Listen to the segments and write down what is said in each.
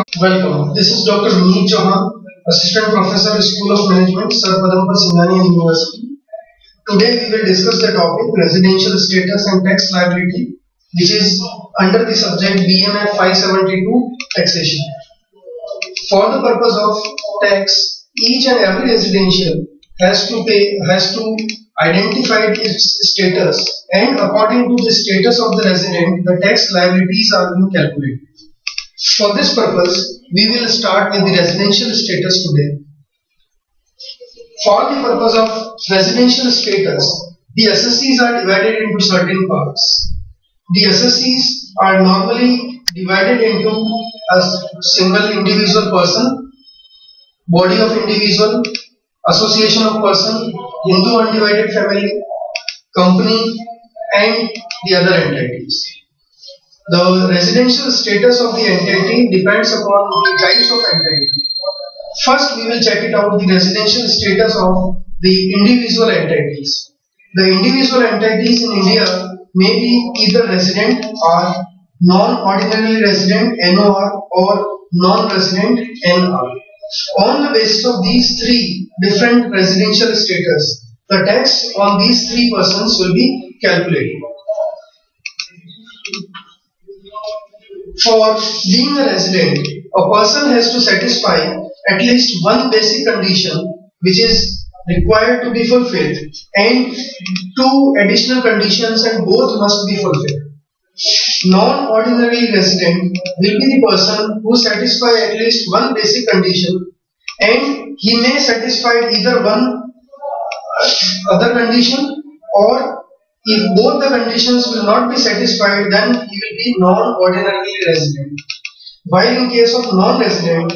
Welcome. This is Dr. Meet Chauhan, Assistant Professor, School of Management, Sir Padampat Singhania University. Today we will discuss the topic residential status and tax liability, which is under the subject BMF 572 taxation. For the purpose of tax, each and every residential has to pay has to identify its status and according to the status of the resident, the tax liabilities are being calculated. For this purpose, we will start with the residential status today. For the purpose of residential status, the assessees are divided into certain parts. The assessees are normally divided into a single individual person, body of individual, association of person, Hindu undivided family, company and the other entities. The residential status of the entity depends upon the types of entity. First, we will check it out the residential status of the individual entities. The individual entities in India may be either resident or non-ordinarily resident NOR or non-resident NR. On the basis of these three different residential status, the tax on these three persons will be calculated. For being a resident, a person has to satisfy at least one basic condition which is required to be fulfilled and two additional conditions and both must be fulfilled. Non-ordinary resident will be the person who satisfy at least one basic condition and he may satisfy either one other condition or if both the conditions will not be satisfied, then he will be non-ordinarily resident. While in case of non-resident,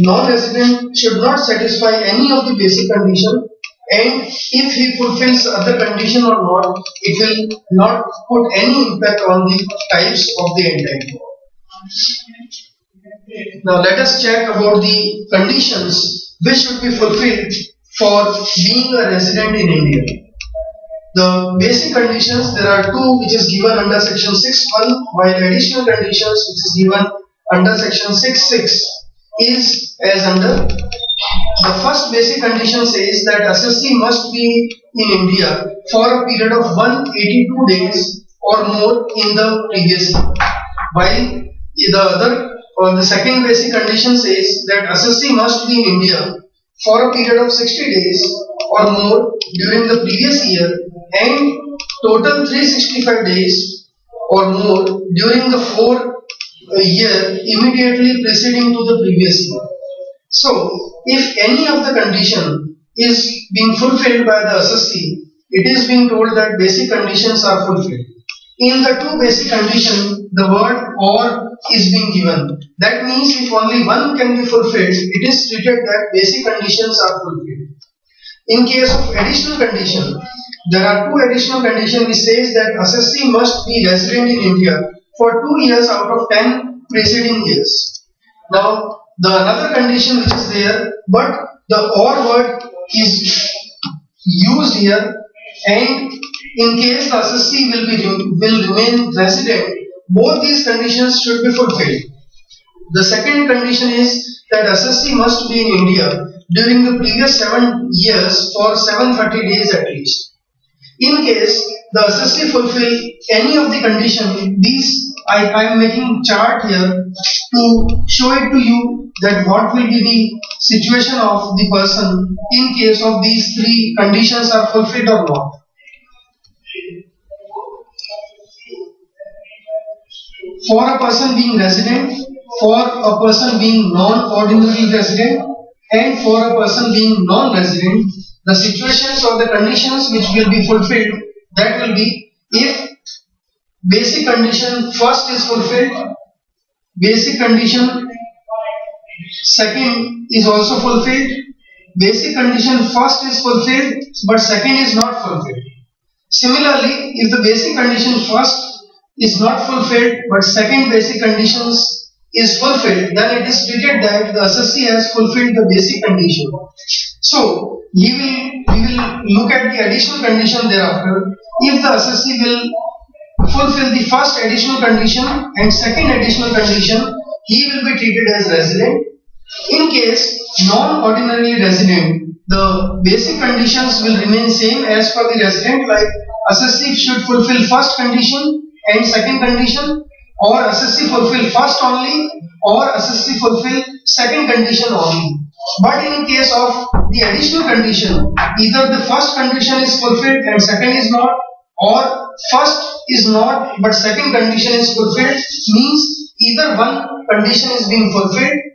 non-resident should not satisfy any of the basic condition and if he fulfills other condition or not, it will not put any impact on the types of the entity. Now let us check about the conditions which should be fulfilled for being a resident in India. The basic conditions, there are two which is given under section 6.1 while additional conditions which is given under section 6.6 is as under the first basic condition says that assessee must be in India for a period of 182 days or more in the previous year. While the other or the second basic condition says that assessee must be in India for a period of 60 days or more during the previous year and total 365 days or more during the four uh, year immediately preceding to the previous year. So, if any of the condition is being fulfilled by the assessee, it is being told that basic conditions are fulfilled. In the two basic condition, the word or is being given. That means if only one can be fulfilled, it is treated that basic conditions are fulfilled. In case of additional condition, there are two additional conditions which says that assessee must be resident in India for two years out of ten preceding years. Now, the another condition which is there, but the or word is used here and in case the assessee will be will remain resident, both these conditions should be fulfilled. The second condition is that assessee must be in India during the previous seven years for 730 days at least. In case the assessee fulfill any of the condition, these I am making chart here to show it to you that what will be the situation of the person in case of these three conditions are fulfilled or not. For a person being resident, for a person being non-ordinary resident, and for a person being non-resident, the situations or the conditions which will be fulfilled, that will be if basic condition first is fulfilled, basic condition second is also fulfilled, basic condition first is fulfilled but second is not fulfilled. Similarly, if the basic condition first is not fulfilled but second basic conditions is fulfilled, then it is treated that the assessee has fulfilled the basic condition. So, we will, we will look at the additional condition thereafter. If the assessee will fulfill the first additional condition and second additional condition, he will be treated as resident. In case non-ordinary resident, the basic conditions will remain same as for the resident like assessee should fulfill first condition and second condition और SSC fulfil first only और SSC fulfil second condition only but in case of the additional condition either the first condition is fulfilled and second is not और first is not but second condition is fulfilled means either one condition is being fulfilled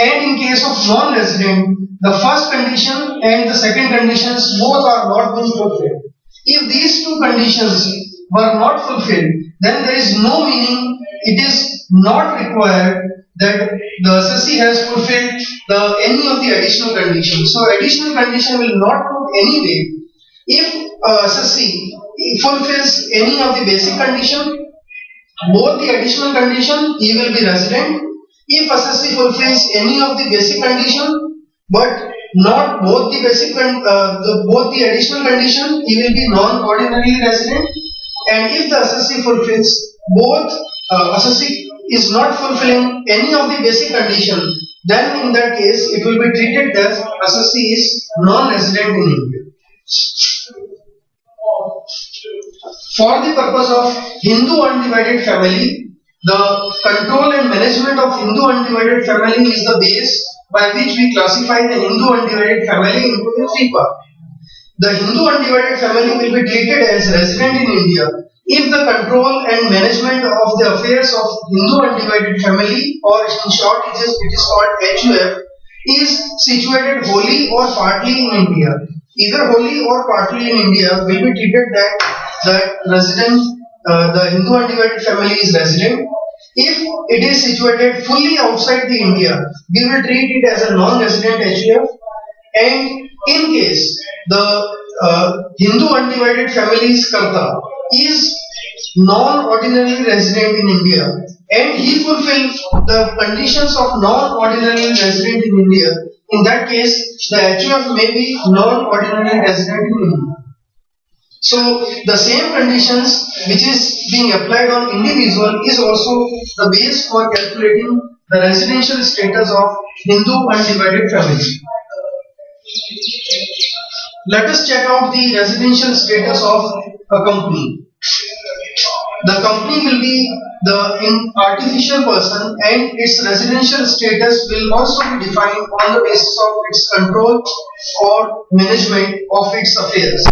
and in case of non resident the first condition and the second conditions both are not being fulfilled if these two conditions were not fulfilled then there is no meaning it is not required that the assessee has fulfilled the any of the additional conditions. So additional condition will not put any. If uh, assessee fulfills any of the basic condition, both the additional condition, he will be resident. If assessee fulfills any of the basic condition, but not both the basic uh, the, both the additional condition, he will be non-ordinary resident. And if the assessee fulfills both uh, assessee is not fulfilling any of the basic condition, then in that case it will be treated as assessee is non-resident in India. For the purpose of Hindu undivided family, the control and management of Hindu undivided family is the base by which we classify the Hindu undivided family into the three parts. The Hindu undivided family will be treated as resident in India if the control and management of the affairs of Hindu undivided family or in short it is, it is called HUF is situated wholly or partly in India. Either wholly or partly in India will be treated that the resident, uh, the Hindu undivided family is resident. If it is situated fully outside the India, we will treat it as a non-resident HUF and in case the uh, Hindu undivided family is Karta is non-ordinary resident in India and he fulfills the conditions of non-ordinary resident in India, in that case the HUF may be non-ordinary resident in India. So the same conditions which is being applied on individual is also the base for calculating the residential status of Hindu undivided family. Let us check out the residential status of a company the company will be the artificial person and its residential status will also be defined on the basis of its control or management of its affairs.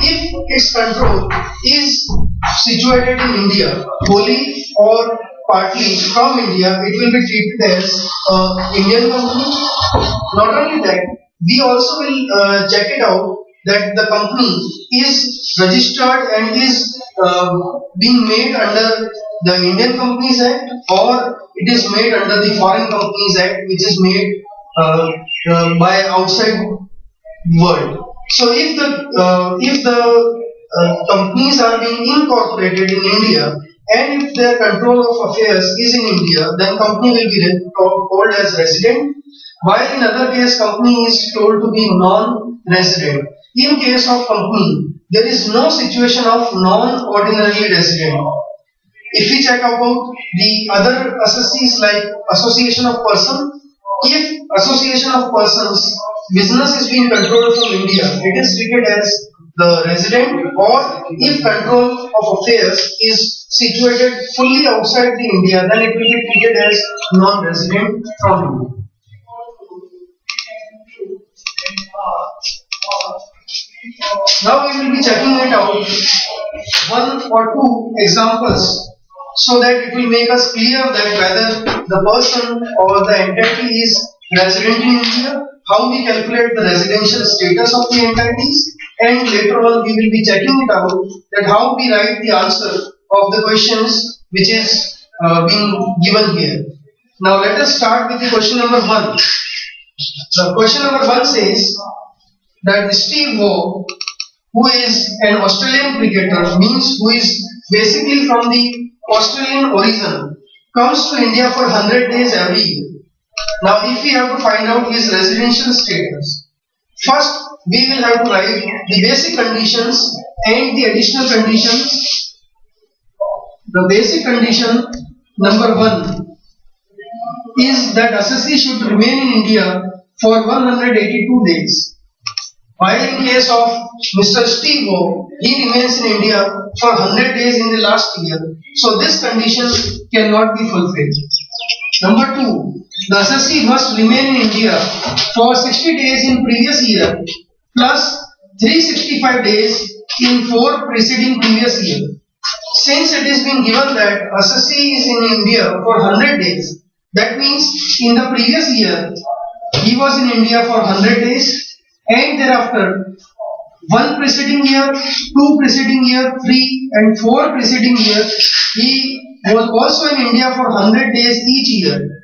If its control is situated in India, wholly or partly from India, it will be treated as an Indian company. Not only that, we also will uh, check it out that the company is registered and is uh, being made under the Indian Companies Act or it is made under the Foreign Companies Act which is made uh, uh, by outside world. So if the uh, if the uh, companies are being incorporated in India and if their control of affairs is in India, then company will be called as resident, while in other case company is told to be non-resident. In case of company, there is no situation of non-ordinary resident. If we check about the other associations like association of person, if association of persons business is being controlled from India, it is treated as the resident or if control of affairs is situated fully outside the India, then it will be treated as non-resident from India. Now we will be checking it out one or two examples so that it will make us clear that whether the person or the entity is resident in India, how we calculate the residential status of the entities and later on we will be checking it out that how we write the answer of the questions which is uh, being given here. Now let us start with the question number one. The question number one says that Steve Waugh, who is an Australian cricketer, means who is basically from the Australian origin, comes to India for 100 days every year. Now, if we have to find out his residential status, first we will have to write the basic conditions and the additional conditions the basic condition number one is that assessee should remain in India for 182 days. While in case of Mr. Steve he remains in India for 100 days in the last year. So this condition cannot be fulfilled. Number two, the assessee must remain in India for 60 days in previous year plus 365 days in four preceding previous year. Since it is being given that assessee is in India for 100 days, that means in the previous year he was in India for 100 days and thereafter one preceding year, two preceding year, three and four preceding year he was also in India for 100 days each year.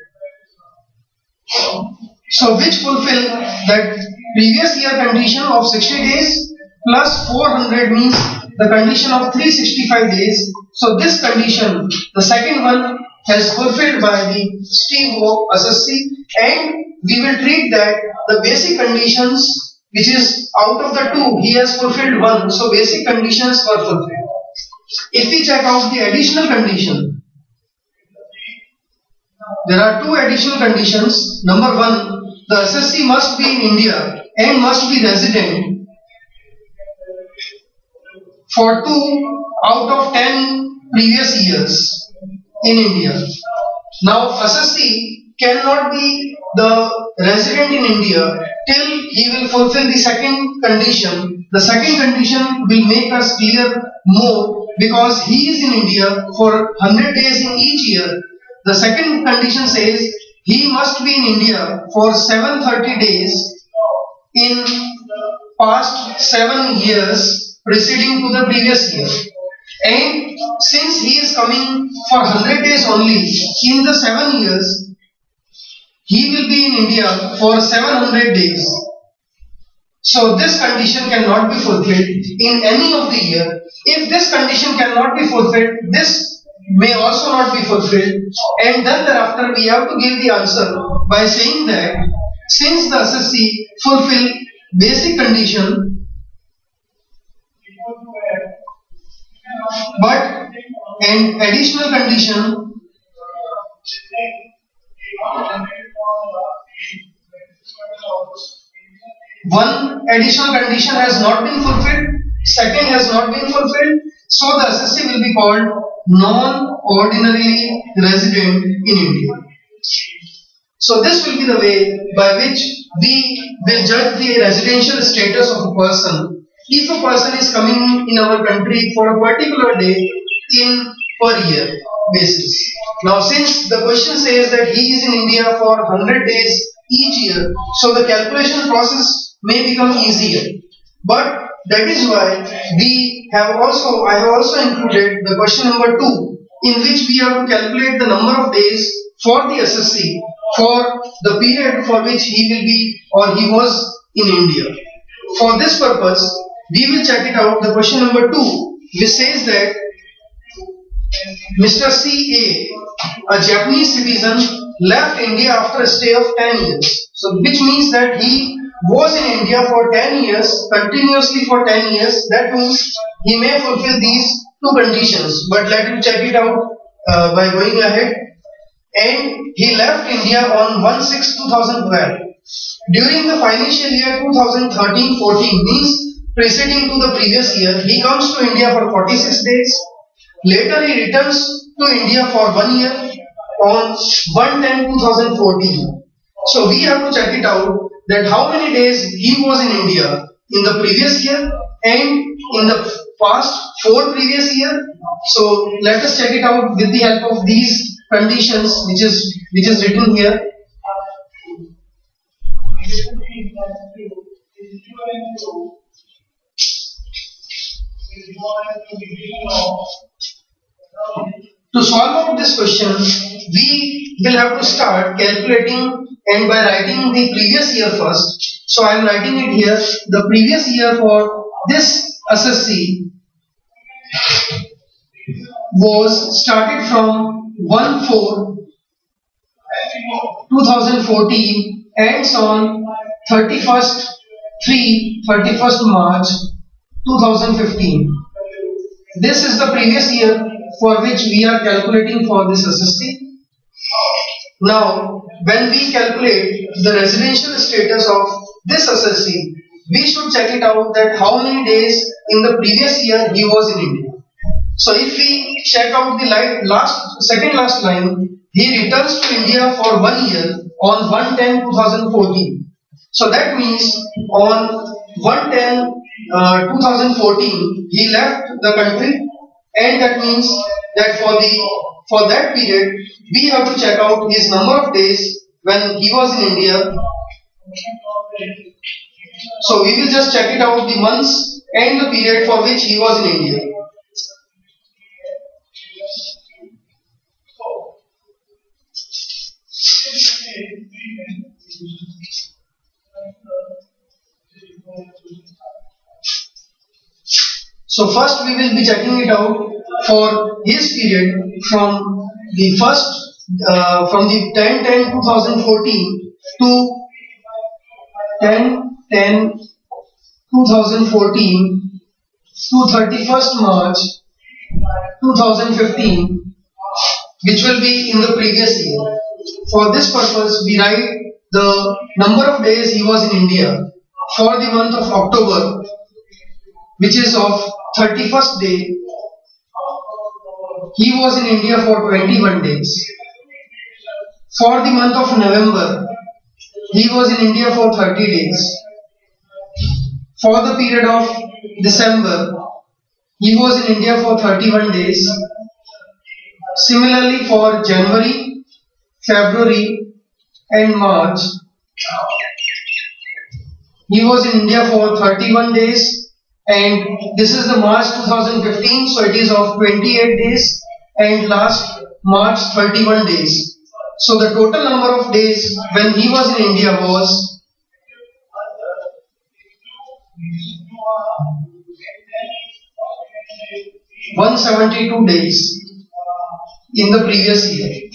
So which fulfill that previous year condition of 60 days plus 400 means the condition of 365 days. So this condition, the second one has fulfilled by the Steve Waugh assessee and we will treat that the basic conditions which is out of the two he has fulfilled one so basic conditions were fulfilled. If we check out the additional condition there are two additional conditions. Number one, the assessee must be in India and must be resident for two out of ten previous years in India. Now, assessee cannot be the resident in India till he will fulfill the second condition. The second condition will make us clear more because he is in India for 100 days in each year the second condition says he must be in India for 730 days in past 7 years preceding to the previous year. And since he is coming for 100 days only in the 7 years, he will be in India for 700 days. So this condition cannot be fulfilled in any of the year. If this condition cannot be fulfilled, this may also not be fulfilled and then thereafter we have to give the answer by saying that since the assessee fulfill basic condition but an additional condition one additional condition has not been fulfilled second has not been fulfilled so the assessee will be called non-ordinarily resident in India. So this will be the way by which we will judge the residential status of a person if a person is coming in our country for a particular day in per year basis. Now since the question says that he is in India for 100 days each year, so the calculation process may become easier. But that is why we have also, I have also included the question number 2 in which we have to calculate the number of days for the assessee for the period for which he will be or he was in India. For this purpose, we will check it out. The question number 2 which says that Mr. C.A. a Japanese citizen left India after a stay of 10 years. So which means that he was in India for 10 years, continuously for 10 years, that means he may fulfill these two conditions. But let me check it out uh, by going ahead. And he left India on 1-6-2012. During the financial year 2013-14 means preceding to the previous year, he comes to India for 46 days. Later he returns to India for one year on 1-10-2014. So we have to check it out that how many days he was in India in the previous year and in the past four previous year. So let us check it out with the help of these conditions which is which is written here. To solve out this question, we will have to start calculating and by writing the previous year first. So I am writing it here. The previous year for this assessee was started from 1 4 2014 ends on 31st 3 31st March 2015. This is the previous year for which we are calculating for this assessee. Now, when we calculate the residential status of this assessee, we should check it out that how many days in the previous year he was in India. So if we check out the last second last line, he returns to India for one year on 110-2014. So that means on 110 uh, 2014 he left the country and that means that for the for that period we have to check out his number of days when he was in India. So we will just check it out the months and the period for which he was in India. So first we will be checking it out for his period from the first uh, from the 10 10 2014 to 10 10 2014 to 31st March 2015 which will be in the previous year. For this purpose we write the number of days he was in India for the month of October which is of 31st day he was in India for 21 days. For the month of November he was in India for 30 days. For the period of December he was in India for 31 days. Similarly for January, February and March he was in India for 31 days and this is the March 2015 so it is of 28 days and last March 31 days. So the total number of days when he was in India was one seventy two days in the previous year.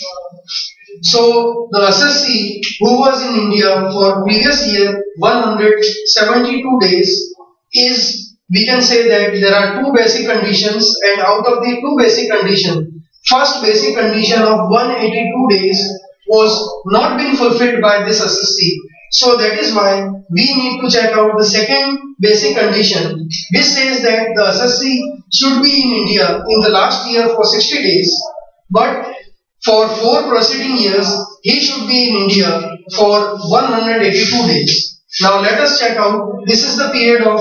So the assessee who was in India for previous year 172 days is we can say that there are two basic conditions and out of the two basic conditions first basic condition of 182 days was not being fulfilled by this assessee. So that is why we need to check out the second basic condition which says that the assessee should be in India in the last year for 60 days but for four preceding years he should be in India for 182 days. Now let us check out, this is the period of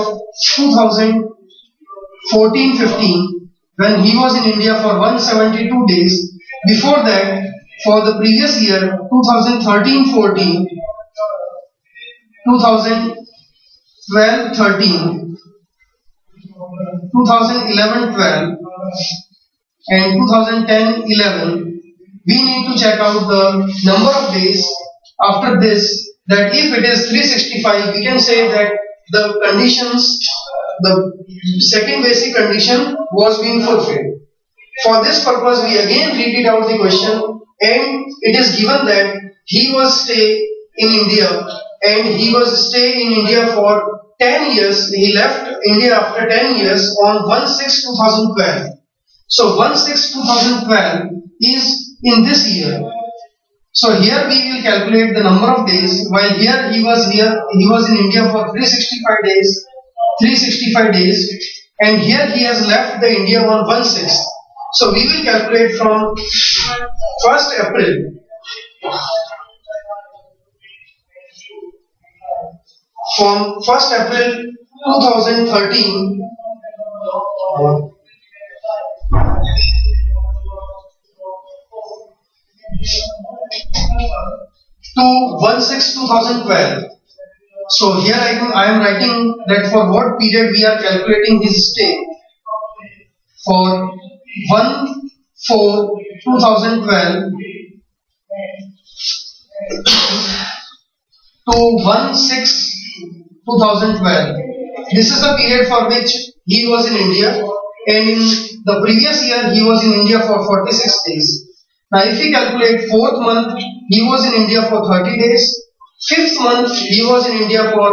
2014-15 when he was in India for 172 days. Before that, for the previous year, 2013-14, 2012-13, 2011-12 and 2010-11, we need to check out the number of days. After this that if it is 365 we can say that the conditions the second basic condition was being fulfilled. For this purpose we again read it out the question and it is given that he was stay in India and he was stay in India for 10 years. He left India after 10 years on 1-6-2012 so 1-6-2012 is in this year so here we will calculate the number of days. While here he was here he was in India for 365 days 365 days. And here he has left the India on 1 6. So we will calculate from 1st April. From 1st April 2013 to 1-6-2012. So here I am, I am writing that for what period we are calculating his stay. For 1-4-2012 to 1-6-2012. This is the period for which he was in India and in the previous year he was in India for 46 days. Now if we calculate fourth month, he was in India for 30 days. Fifth month, he was in India for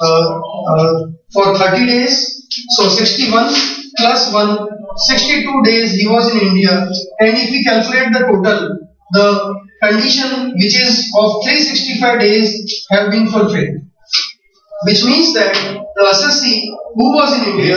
uh, uh, for 30 days. So 61 plus 1, 62 days he was in India and if we calculate the total, the condition which is of 365 days have been fulfilled. Which means that the assessee who was in India